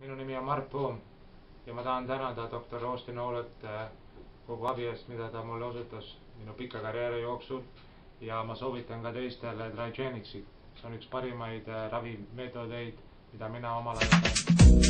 minu nimi on Mart Poom ja ma tahan tänada doktor Austin Hoolet äh, kogu abi eest, mida ta mulle osutas minu pika karjääri jooksul ja ma soovitan ka teistele Trigenixit. see on üks parimaid äh, ravimeetodeid, mida mina omal ajal sain.